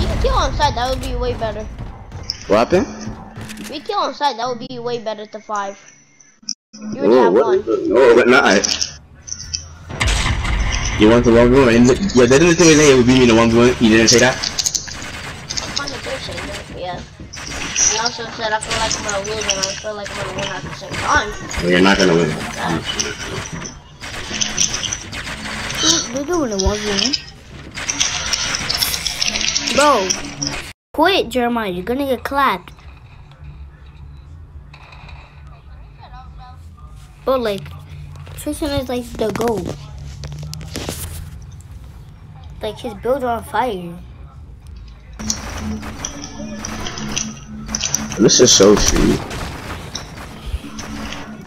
You can kill on site, that would be way better. What happened? If you kill on site, that would be way better to five. You already Oh, have what? one. No, but not. You want the one one? And yeah, that didn't say it would be me the one one. You didn't say that. I kind of did say that, but yeah. I also said I feel like I'm gonna lose and I feel like I'm gonna win at the same time. Well, you're not gonna win. They're doing a one v Bro, quit, Jeremiah. You're gonna get clapped. But like, Tristan is like the goal. Like his builds are on fire. This is so sweet.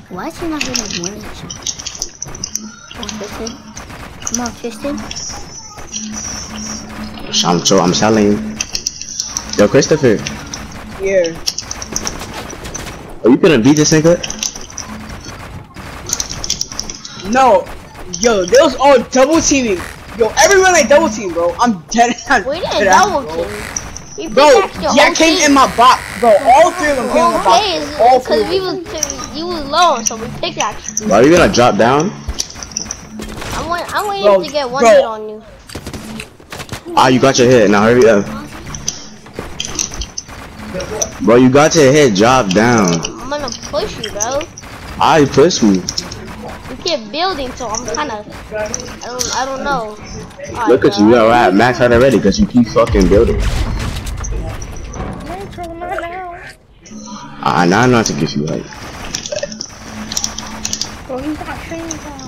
Why is he not hitting one inch? Come on, Tristan. Come on, Tristan. I'm so I'm telling you. Yo, Christopher, Yeah. are you gonna beat this nigga? No. Yo, they was all double teaming. Yo, everyone like double team, bro. I'm dead. We didn't dead ass, double bro. team. We Bro, pickaxed your yeah, whole came team. in my box, bro. All three of them came in my box. Okay, bro. All three. because we them. was you was low, so we pickaxed you. Are you gonna drop down? I'm, wait, I'm waiting Bro, to get one bro. hit on you. Ah, you got your hit. Now hurry up. Bro, you got your hit. Drop down. I'm gonna push you, bro. I push me. You keep building, so I'm kind of, I don't, I don't know. Alright, Look at bro. you. At max out already because you keep fucking building. Ah, now I know how to get you like. My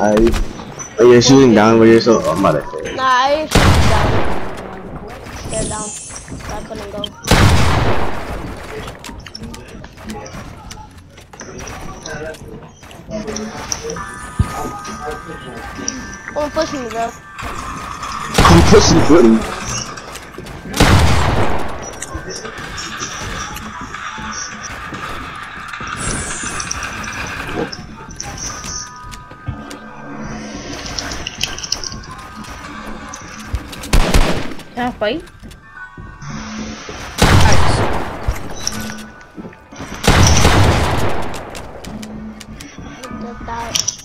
height. Oh, you're shooting down where you're so. Oh, mother. Nah, I down. They're down. I couldn't go. Don't push me, bro. I'm pushing you. Ah, Can I fight? Just that.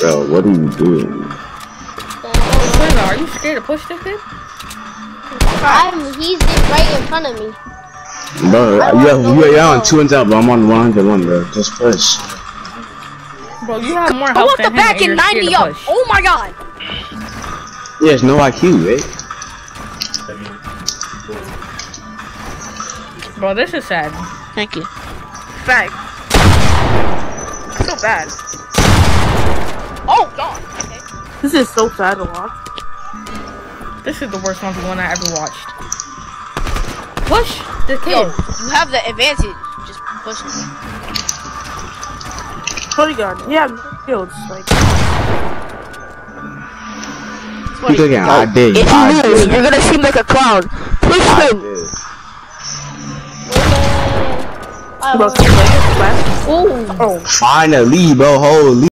Bro, what are you doing? Twinga, are you scared to push this kid? I'm, he's right in front of me. Bro, I you don't have, know you're on go. two and up, but I'm on 101, bro. Just push. Bro, you have more I health want than the him back in 90 to up. Oh my god. There's no IQ, right? Bro, this is sad. Thank you. Fact. So bad. Oh god. This is so sad to watch. This is the worst one one I ever watched. Push the kid. Yo, you have the advantage. Just push it. Pretty good. Yeah, fields like. You thinking I did. If I you lose, did. you're gonna seem like a clown. Push I him. did. I Bro, don't Oh. Finally, bro. Holy.